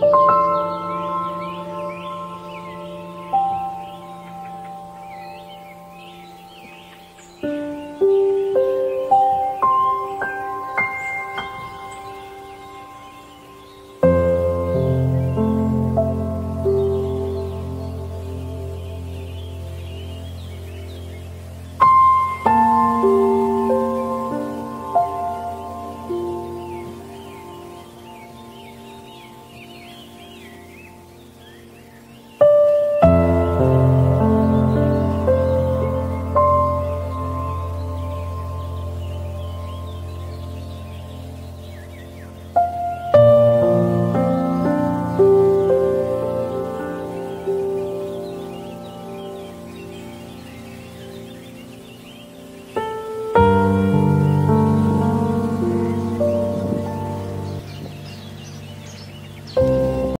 Bye.